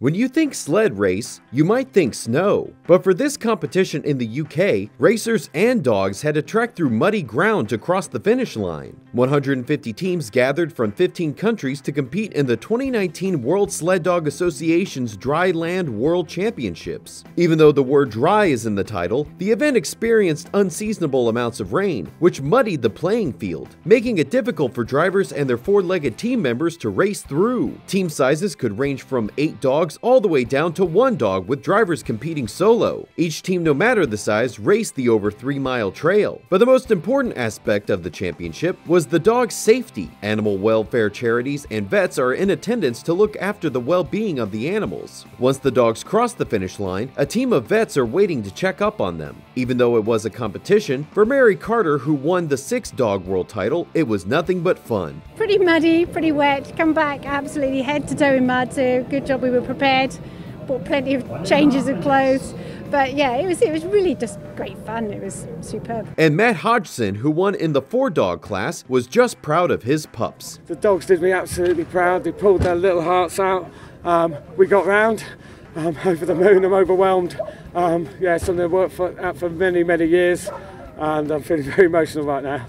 When you think sled race, you might think snow. But for this competition in the UK, racers and dogs had to trek through muddy ground to cross the finish line. 150 teams gathered from 15 countries to compete in the 2019 World Sled Dog Association's Dry Land World Championships. Even though the word dry is in the title, the event experienced unseasonable amounts of rain, which muddied the playing field, making it difficult for drivers and their four-legged team members to race through. Team sizes could range from 8 dogs dogs all the way down to one dog with drivers competing solo. Each team, no matter the size, raced the over 3 mile trail. But the most important aspect of the championship was the dog's safety. Animal welfare charities and vets are in attendance to look after the well being of the animals. Once the dogs cross the finish line, a team of vets are waiting to check up on them. Even though it was a competition, for Mary Carter, who won the six dog world title, it was nothing but fun. Pretty muddy, pretty wet. Come back absolutely head to toe in mud, so good job we were prepared prepared, bought plenty of changes of clothes. But yeah, it was it was really just great fun. It was superb. And Matt Hodgson, who won in the four dog class, was just proud of his pups. The dogs did me absolutely proud. They pulled their little hearts out. Um, we got round. Um, over the moon, I'm overwhelmed. Um, yeah, something I've worked for, out for many, many years, and I'm feeling very emotional right now.